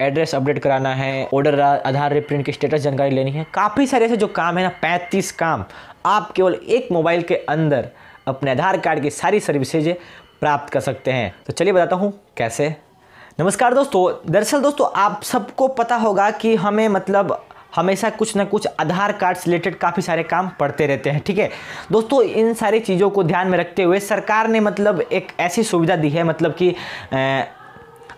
Address update कराना है order Aadhaar reprint की स्टेटस जानकारी लेनी है, काफ़ी सारे ऐसे जो काम है ना, पैंतीस काम, आप केवल एक मोबाइल के अंदर अपने आधार कार्ड की सारी सर्विसेज़ प्राप्त कर सकते हैं। तो चलिए बताता हूँ कैसे। नमस्कार दोस्तों, दरअसल दोस्तों, आप सबको पता होगा कि हमें मतलब हमेशा कुछ ना कुछ आधार कार्ड से रिलेटेड काफ़ी सारे काम पड़ते रहते हैं, ठीक है? दोस्तों, इन सारी चीज़ों को ध्यान में रखते हुए सरकार ने मतलब एक ऐसी सुविधा दी है मतलब कि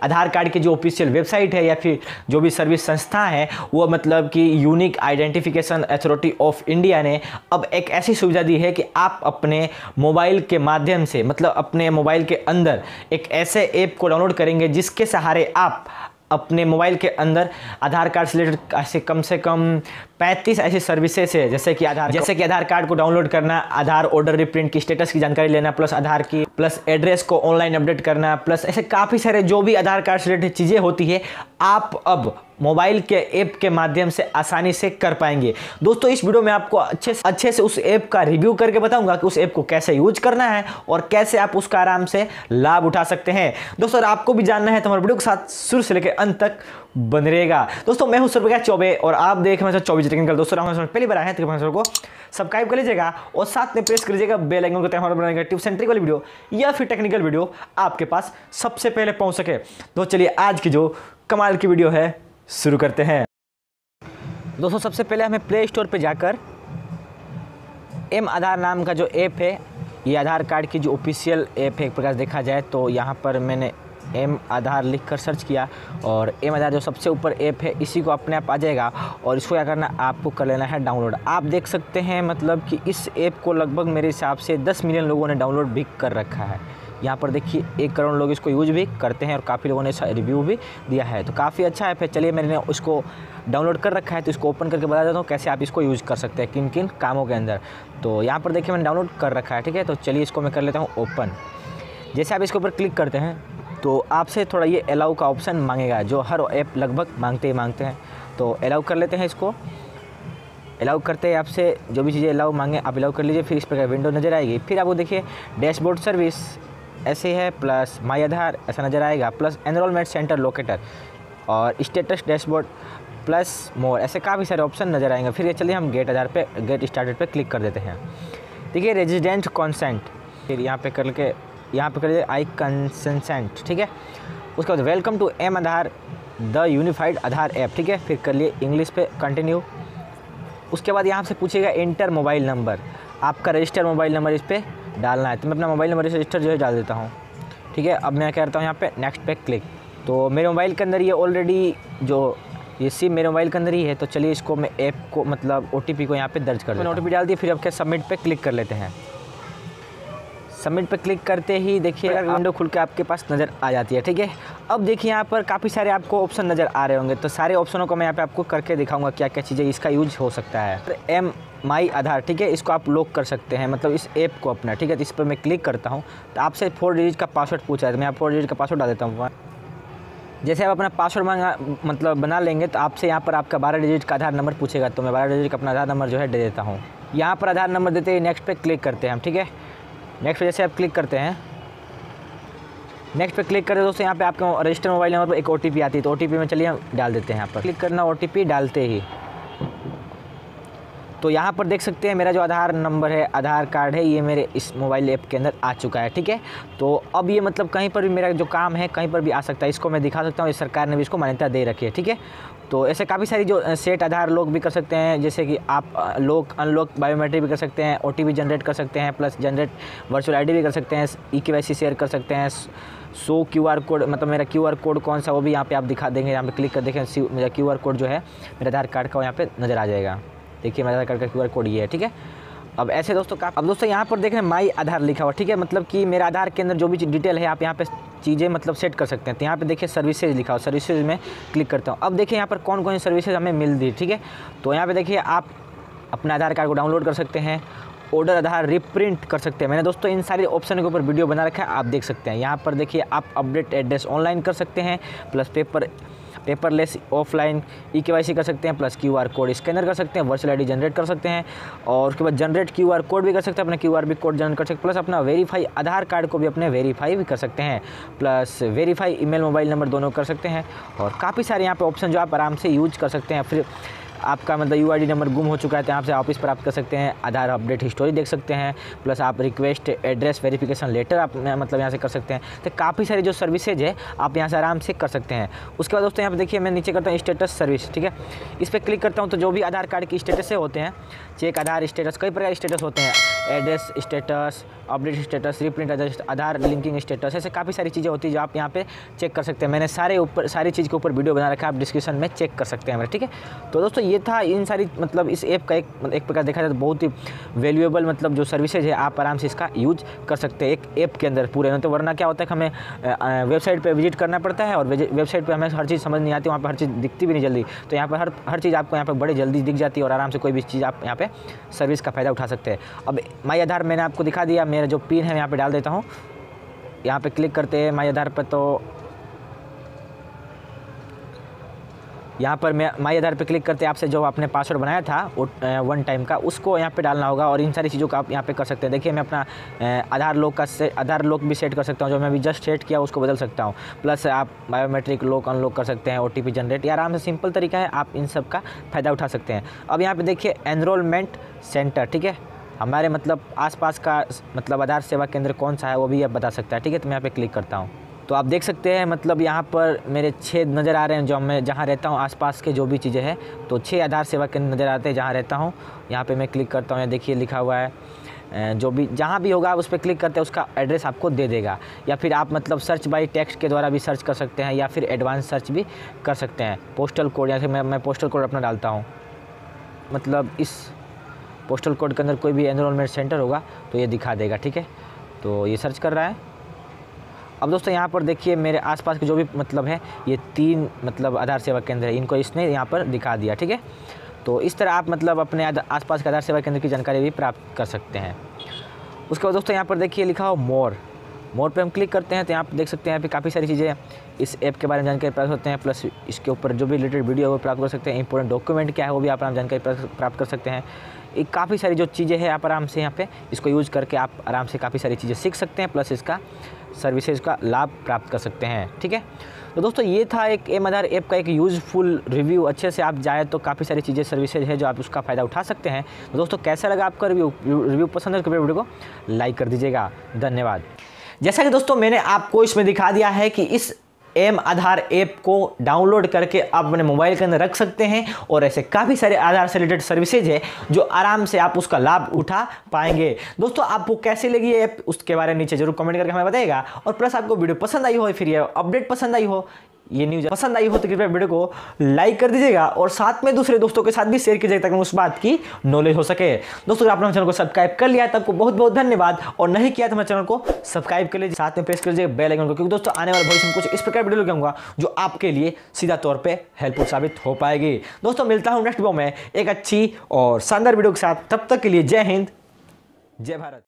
आधार कार्ड की जो ऑफिशियल वेबसाइट है या फिर जो भी सर्विस संस्था है, वो मतलब कि Unique Identification Authority of India ने अब एक ऐसी सुविधा दी है कि आप अपने मोबाइल के माध्यम से मतलब अपने मोबाइल के अंदर एक ऐसे ऐप को डाउनलोड करेंगे जिसके सहारे आप अपने मोबाइल के अंदर आधार कार्ड से रिलेटेड ऐसे कम से कम पैंतीस ऐसी सर्विसेज़ है, जैसे कि आधार जैसे कि आधार कार्ड को डाउनलोड करना, आधार ऑर्डर रिप्रिंट की स्टेटस की जानकारी लेना प्लस आधार की प्लस एड्रेस को ऑनलाइन अपडेट करना, प्लस ऐसे काफ़ी सारे जो भी आधार कार्ड से रिलेटेड चीज़ें होती है, आप अब मोबाइल के ऐप के माध्यम से आसानी से कर पाएँगे। दोस्तों, इस वीडियो में आपको अच्छे से अच्छे से उस ऐप का रिव्यू करके बताऊँगा कि उस ऐप को कैसे यूज़ करना है और कैसे आप उसका आराम से लाभ उठा सकते हैं। दोस्तों आपको भी जानना है तो हमारे वीडियो के साथ शुरू से लेकर अंत तक बन रहेगा दोस्तों, मैं हूँ सुरप्रकाश चौबे और आप देख रहे हैं चौबीस टेक्निकल। दोस्तों पहली बार आए हैं को सब्सक्राइब कर लीजिएगा और साथ में प्रेस कर लीजिएगा को बनाएगा टिप्स एंड ट्रिक वाली वीडियो या फिर टेक्निकल वीडियो आपके पास सबसे पहले पहुँच सके। तो चलिए आज की जो कमाल की वीडियो है, शुरू करते हैं। दोस्तों, सबसे पहले हमें प्ले स्टोर पर जाकर एम आधार नाम का जो ऐप है, ये आधार कार्ड की जो ऑफिशियल ऐप है, एक प्रकार देखा जाए तो यहाँ पर मैंने एम आधार लिख कर सर्च किया और एम आधार जो सबसे ऊपर ऐप है, इसी को अपने आप आ जाएगा और इसको क्या करना, आपको कर लेना है डाउनलोड आप देख सकते हैं मतलब कि इस ऐप को लगभग मेरे हिसाब से 10 मिलियन लोगों ने डाउनलोड भी कर रखा है। यहाँ पर देखिए, एक करोड़ लोग इसको यूज़ भी करते हैं और काफ़ी लोगों ने इसका रिव्यू भी दिया है। तो काफ़ी अच्छा ऐप है। चलिए, मैंने उसको डाउनलोड कर रखा है तो इसको ओपन करके बता देता हूँ कैसे आप इसको यूज़ कर सकते हैं किन किन कामों के अंदर। तो यहाँ पर देखिए, मैंने डाउनलोड कर रखा है, ठीक है? तो चलिए, इसको मैं कर लेता हूँ ओपन जैसे आप इसके ऊपर क्लिक करते हैं तो आपसे थोड़ा ये अलाउ का ऑप्शन मांगेगा, जो हर ऐप लगभग मांगते ही मांगते हैं। तो अलाउ कर लेते हैं इसको। अलाउ करते हैं आपसे जो भी चीज़ें अलाउ मांगे, आप अलाउ कर लीजिए। फिर इस प्रकार विंडो नज़र आएगी। फिर आपको देखिए डैशबोर्ड सर्विस ऐसे है प्लस माई आधार ऐसा नज़र आएगा प्लस एनरोलमेंट सेंटर लोकेटर और स्टेटस डैशबोर्ड प्लस मोर ऐसे काफ़ी सारे ऑप्शन नज़र आएँगे। फिर ये चलिए हम गेट आधार पे गेट स्टार्टेड पे क्लिक कर देते हैं। देखिए रेजिडेंट कॉन्सेंट फिर यहाँ पे करके यहाँ पे कर दीजिए आई कंसेंसेंट ठीक है? उसके बाद welcome to M Aadhaar the unified Aadhaar app ठीक है? फिर कर लिए इंग्लिश पे कंटिन्यू उसके बाद यहाँ से पूछेगा इंटर मोबाइल नंबर आपका रजिस्टर मोबाइल नंबर इस पर डालना है। तो मैं अपना मोबाइल नंबर रजिस्टर जो है डाल देता हूँ। ठीक है? अब मैं कहता हूँ यहाँ पे नेक्स्ट पे क्लिक तो मेरे मोबाइल के अंदर ये ऑलरेडी जो ये सिम मेरे मोबाइल के अंदर ही है तो चलिए इसको मैं ऐप को मतलब ओटीपी को यहाँ पे दर्ज कर मैंने ओ डाल दिया फिर अब क्या सबमिट पे क्लिक कर लेते हैं। सबमिट पर क्लिक करते ही देखिए विंडो खुल के आपके पास नज़र आ जाती है ठीक है? अब देखिए यहाँ पर काफ़ी सारे आपको ऑप्शन नज़र आ रहे होंगे तो सारे ऑप्शनों को मैं यहाँ पे आपको करके दिखाऊँगा क्या क्या चीज़ें इसका यूज़ हो सकता है। एम माई आधार ठीक है? इसको आप लॉक कर सकते हैं मतलब इस ऐप को अपना ठीक है? तो इस पर मैं क्लिक करता हूँ तो आपसे फोर डिजिट का पासवर्ड पूछा है तो मैं आप फोर डिजिट का पासवर्ड डाल देता हूँ जैसे आप अपना पासवर्ड मांगा मतलब बना लेंगे तो आपसे यहाँ पर आपका बारह डिजिट का आधार नंबर पूछेगा तो मैं बारह डिजिट का अपना आधार नंबर जो है दे देता हूँ। यहाँ पर आधार नंबर देते ही नेक्स्ट पे क्लिक करते हैं हम ठीक है? नेक्स्ट जैसे आप क्लिक करते हैं नेक्स्ट पे क्लिक करते दोस्तों, यहाँ पे आपके रजिस्टर मोबाइल नंबर पर एक ओटीपी आती है तो ओटीपी में चलिए डाल देते हैं यहाँ पर। क्लिक करना ओटीपी डालते ही। तो यहाँ पर देख सकते हैं मेरा जो आधार नंबर है, आधार कार्ड है, ये मेरे इस मोबाइल ऐप के अंदर आ चुका है, ठीक है? तो अब ये मतलब कहीं पर भी मेरा जो काम है, कहीं पर भी आ सकता है, इसको मैं दिखा सकता हूँ सरकार ने भी इसको मान्यता दे रखी है, ठीक है? तो ऐसे काफ़ी सारी जो सेट आधार लोग भी कर सकते हैं, जैसे कि आप लोग अनलॉक बायोमेट्रिक भी कर सकते हैं, ओटीपी जनरेट कर सकते हैं, प्लस जनरेट वर्चुअल आईडी भी कर सकते हैं, ई के शेयर कर सकते हैं, सो क्यू आर कोड मतलब मेरा क्यू आर कोड कौन सा, वो भी यहाँ पे आप दिखा देंगे, यहाँ पे क्लिक कर देखें मेरा क्यू आर कोड जो है, मेरे आधार कार्ड का यहाँ पे नज़र आ जाएगा। देखिए मेरा आधार कार्ड का क्यू कोड ये है, ठीक है? अब ऐसे दोस्तों का अब दोस्तों यहाँ पर देख रहे हैं माई आधार लिखा हुआ, ठीक है? मतलब कि मेरा आधार के अंदर जो भी डिटेल है, आप यहाँ पे चीज़ें मतलब सेट कर सकते हैं। तो यहाँ पे देखिए सर्विसेज़ लिखा हुआ सर्विसेज़ में क्लिक करता हूँ। अब देखिए यहाँ पर कौन कौन सी सर्विसेज़ हमें मिल दी ठीक है? तो यहाँ पर देखिए, आप अपने आधार कार्ड को डाउनलोड कर सकते हैं ऑर्डर आधार रिप्रिंट कर सकते हैं। मैंने दोस्तों इन सारे ऑप्शन के ऊपर वीडियो बना रखा है, आप देख सकते हैं। यहाँ पर देखिए, आप अपडेट एड्रेस ऑनलाइन कर सकते हैं plus paper paperless offline e के कर सकते हैं plus Q R code scanner कर सकते हैं वर्चुअल आई जनरेट कर सकते हैं और उसके बाद जनरेट क्यू आर कोड भी कर सकते हैं, अपना क्यू भी कोड जनरेट कर सकते हैं प्लस अपना वेरीफाई आधार कार्ड को भी अपने वेरीफाई भी कर सकते हैं plus verify email mobile number दोनों कर सकते हैं और काफ़ी सारे यहाँ पर ऑप्शन जो आप आराम से यूज़ कर सकते हैं, फिर आपका मतलब यूआईडी नंबर गुम हो चुका है तो यहाँ से ऑफ़िस प्राप्त कर सकते हैं। आधार अपडेट हिस्टोरी देख सकते हैं प्लस आप रिक्वेस्ट एड्रेस वेरिफिकेशन लेटर आप मतलब यहाँ से कर सकते हैं। तो काफ़ी सारी जो सर्विसेज़ है, आप यहाँ से आराम से कर सकते हैं। उसके बाद दोस्तों यहाँ पर देखिए, मैं नीचे करता हूँ स्टेटस सर्विस ठीक है? इस पर क्लिक करता हूँ तो जो भी आधार कार्ड की स्टेटस होते हैं चेक आधार स्टेटस कई प्रकार स्टेटस होते हैं। Address, status, update status, reprint Aadhaar, linking status, ऐसे काफ़ी सारी चीज़ें होती है जो आप यहाँ पे चेक कर सकते हैं। मैंने सारे ऊपर, सारी चीज़ के ऊपर वीडियो बना रखा है, आप डिस्क्रिप्शन में चेक कर सकते हैं मेरे ठीक है? तो दोस्तों, ये था इन सारी मतलब इस ऐप का एक एक प्रकार देखा जाए तो बहुत ही वैल्यूएबल मतलब जो सर्विसेज़ है, आप आराम से इसका यूज़ कर सकते हैं एक ऐप के अंदर पूरे। तो वरना क्या होता है कि हमें वेबसाइट पर विज़िट करना पड़ता है और वेबसाइट पर हमें हर चीज़ समझ नहीं आती, वहाँ पर हर चीज़ दिखती भी नहीं जल्दी। तो यहाँ पर हर हर चीज़ आपको यहाँ पर बड़े जल्दी दिख जाती है और आराम से कोई भी चीज़ आप यहाँ पर सर्विस का फ़ायदा उठा सकते हैं। अब माई आधार मैंने आपको दिखा दिया, मेरा जो पिन है यहाँ पर डाल देता हूँ। यहाँ पे क्लिक करते हैं माई आधार पर तो यहाँ पर मैं माई आधार पे क्लिक करते आपसे जो आपने पासवर्ड बनाया था, वो वन टाइम का, उसको यहाँ पे डालना होगा और इन सारी चीज़ों का आप यहाँ पे कर सकते हैं। देखिए, मैं अपना आधार लॉक का से, आधार लॉक भी सेट कर सकता हूँ, जो मैं अभी जस्ट सेट किया, उसको बदल सकता हूँ। प्लस आप बायोमेट्रिक लॉक अनलॉक कर सकते हैं ओटीपी जनरेट या आराम से सिंपल तरीका है, आप इन सब का फ़ायदा उठा सकते हैं। अब यहाँ पर देखिए एनरोलमेंट सेंटर ठीक है? हमारे मतलब आसपास का मतलब आधार सेवा केंद्र कौन सा है, वो भी आप बता सकता है। ठीक है तो मैं यहाँ पे क्लिक करता हूँ। तो आप देख सकते हैं मतलब यहाँ पर मेरे छः नज़र आ रहे हैं जो मैं जहाँ रहता हूँ, आसपास के जो भी चीज़ें हैं। तो छः आधार सेवा केंद्र नज़र आते हैं जहाँ रहता हूँ। यहाँ पे मैं क्लिक करता हूँ या देखिए लिखा हुआ है जो भी, जहाँ भी होगा उस पर क्लिक करते हैं, उसका एड्रेस आपको दे देगा। या फिर आप मतलब सर्च बाई टेक्स्ट के द्वारा भी सर्च कर सकते हैं, या फिर एडवांस सर्च भी कर सकते हैं। पोस्टल कोड या फिर मैं मैं पोस्टल कोड अपना डालता हूँ। मतलब इस पोस्टल कोड के अंदर कोई भी एनरोलमेंट सेंटर होगा तो ये दिखा देगा, ठीक है? तो ये सर्च कर रहा है। अब दोस्तों, यहाँ पर देखिए, मेरे आसपास के जो भी मतलब है, ये तीन मतलब आधार सेवा केंद्र है। इनको इसने यहाँ पर दिखा दिया, ठीक है? तो इस तरह आप मतलब अपने आसपास के आधार सेवा केंद्र की जानकारी भी प्राप्त कर सकते हैं। उसके बाद दोस्तों, यहाँ पर देखिए, लिखा हो मोर। मोर पे हम क्लिक करते हैं तो यहाँ देख सकते हैं यहाँ पे काफ़ी सारी चीज़ें इस ऐप के बारे में जानकारी प्राप्त होते हैं, प्लस इसके ऊपर जो भी रिलेटेड वीडियो है वो प्राप्त कर सकते हैं। इंपॉर्टेंट डॉक्यूमेंट क्या है वो भी आप जानकारी प्राप्त कर सकते हैं। एक काफ़ी सारी जो चीज़ें हैं आप आराम से यहाँ पे इसको यूज़ करके आप आराम से काफ़ी सारी चीज़ें सीख सकते हैं, प्लस इसका सर्विसेज़ का लाभ प्राप्त कर सकते हैं, ठीक है? तो दोस्तों, ये था एक एम आधार ऐप का एक यूज़फुल रिव्यू। अच्छे से आप जाए तो काफ़ी सारी चीज़ें, सर्विसेज़ है जो आप उसका फ़ायदा उठा सकते हैं। तो दोस्तों, कैसा लगा आपका रिव्यू? रिव्यू पसंद है तो वीडियो को लाइक कर दीजिएगा। धन्यवाद। जैसा कि दोस्तों मैंने आपको इसमें दिखा दिया है कि इस एम आधार ऐप को डाउनलोड करके आप अपने मोबाइल के अंदर रख सकते हैं और ऐसे काफ़ी सारे आधार से रिलेटेड सर्विसेज़ है जो आराम से आप उसका लाभ उठा पाएँगे। दोस्तों, आपको कैसे लगी ये ऐप? उसके बारे में नीचे ज़रूर कमेंट करके हमें बताएगा और प्लस आपको वीडियो पसंद आई हो, फिर ये अपडेट पसंद आई हो ये न्यूज़ पसंद आई हो तो कृपया वीडियो को लाइक कर दीजिएगा और साथ में दूसरे दोस्तों के साथ भी शेयर कीजिएगा ताकि उस बात की नॉलेज हो सके। दोस्तों आपने चैनल को सब्सक्राइब कर लिया है, तब को बहुत बहुत धन्यवाद। और नहीं किया तो हमारे चैनल को सब्सक्राइब कर लीजिए, साथ में प्रेस कर लीजिए बेल आइकन को, क्योंकि दोस्तों, आने वाले भविष्य में कुछ इस प्रकार वीडियो लगाऊँगा जो आपके लिए सीधा तौर पर हेल्पफुल साबित हो पाएगी। दोस्तों, मिलता हूँ नेक्स्ट वीडियो में एक अच्छी और शानदार वीडियो के साथ। तब तक के लिए जय हिंद, जय भारत।